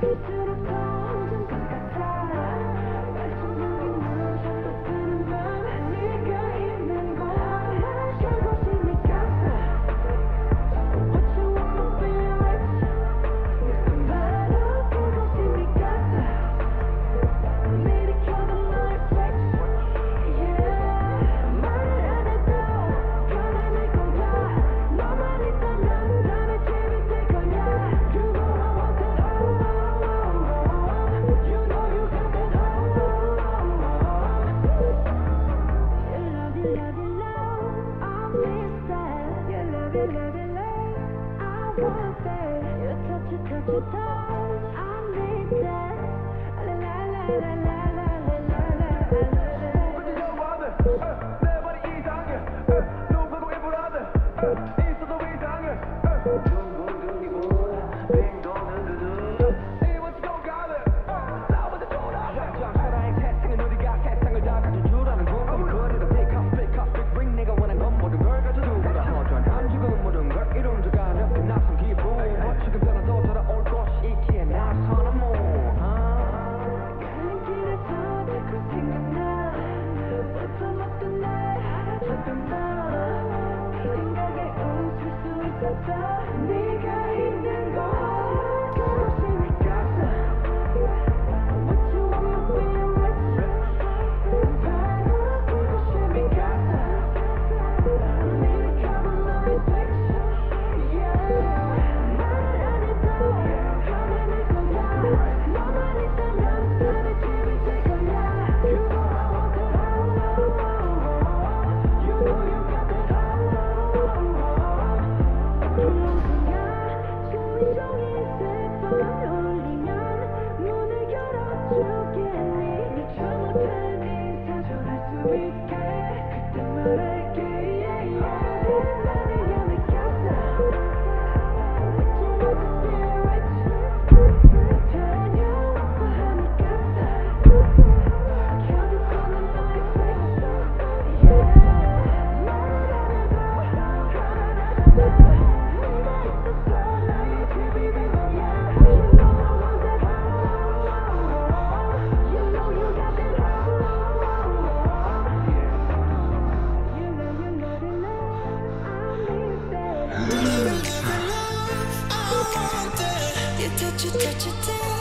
빛으로 더 오는 것 같아 touch. I need that. La la la la la la la la. back. 그때 말해 you, did you do?